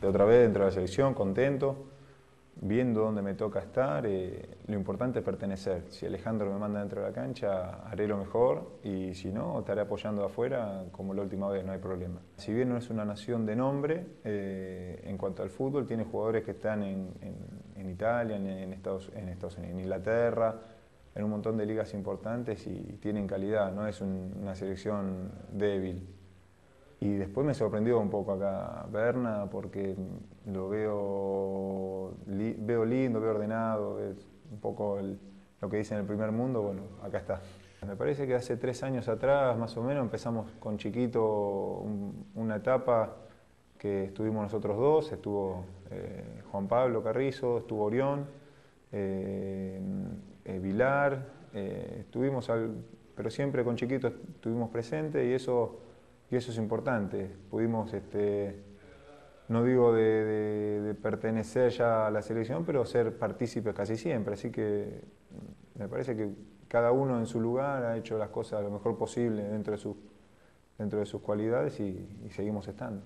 de otra vez dentro de la selección, contento, viendo dónde me toca estar. eh, lo importante es pertenecer. Si Alejandro me manda dentro de la cancha, haré lo mejor y si no, estaré apoyando afuera como la última vez, no hay problema. Si bien no es una nación de nombre, eh, en cuanto al fútbol, tiene jugadores que están en, Italia, en, Estados, Unidos, en Inglaterra, en un montón de ligas importantes y tienen calidad, no es un- una selección débil. Y después me sorprendió un poco acá Berna porque lo veo, veo lindo, veo ordenado, es un poco lo que dice en el primer mundo, bueno, acá está. Me parece que hace tres años atrás, más o menos, empezamos con Chiquito un- una etapa que estuvimos nosotros dos, estuvo eh, Juan Pablo Carrizo, estuvo Orión, eh, eh, Vilar, eh, estuvimos al, pero siempre con Chiquito estuvimos presentes y eso, y eso es importante. Pudimos, este, no digo de, pertenecer ya a la selección, pero ser partícipes casi siempre. Así que me parece que cada uno en su lugar ha hecho las cosas lo mejor posible dentro de sus, dentro de sus cualidades y seguimos estando.